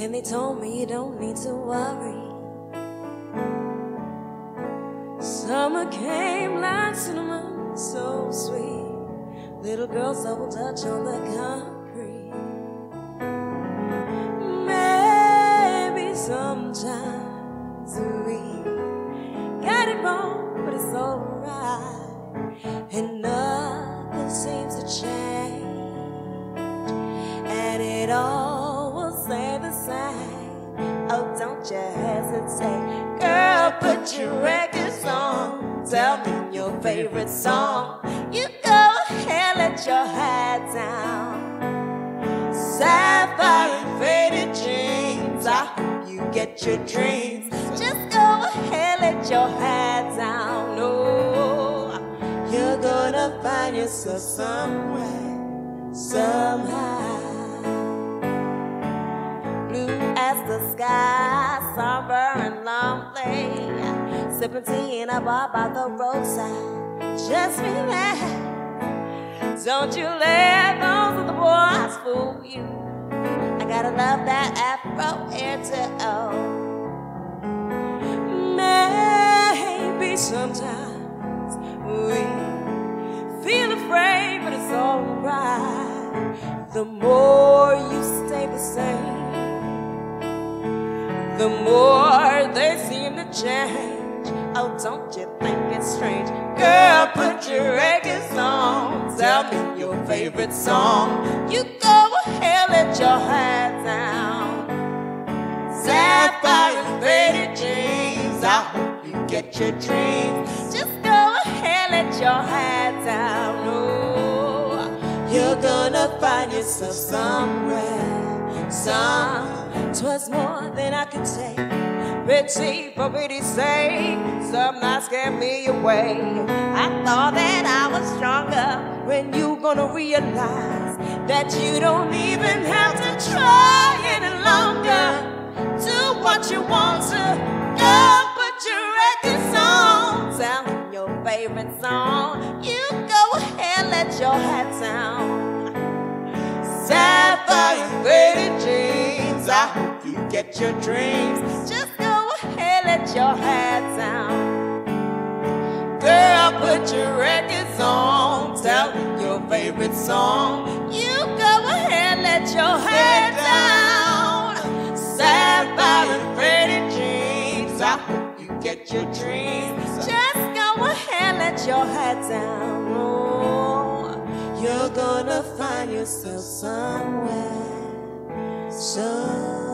And they told me you don't need to worry. Summer came like cinnamon, so sweet. Little girls double dutch on the concrete. Maybe sometimes we got it wrong, but it's alright. And nothing seems to change. It all will stay the same. Oh, don't you hesitate. Girl, put your records on. Tell me your favorite song. You go ahead, let your head down. Sapphire faded jeans. I hope you get your dreams. Just go ahead, let your head down. No, you're gonna find yourself somewhere, somehow. And lonely. Sipping tea in a bar by the roadside. Just relax. Don't you let those other boys fool you. I gotta love that afro hair too. Maybe sometimes we feel afraid, but it's alright. The more the more they seem to change. Oh, don't you think it's strange? Girl, put your records on. Tell me your favorite song. You go ahead, let your head down. Sapphire faded jeans. I hope you get your dreams. Just go ahead, let your head down. Oh, you're gonna find yourself somewhere. Some. Twas more than I could take. Pretty for pity's sake, some nights scared me away. I thought that I was stronger. When you gonna realize that you don't even have to try any longer? Do what you want to. Go put your records on. Me your favorite song. You go ahead, let your head down. Get your dreams. Just go ahead, let your head down. Girl, put your records on. Tell me your favorite song. You go ahead, let your head down. Sapphire and faded dreams. I hope you get your dreams. Just go ahead, let your head down. Oh, you're gonna find yourself somewhere. So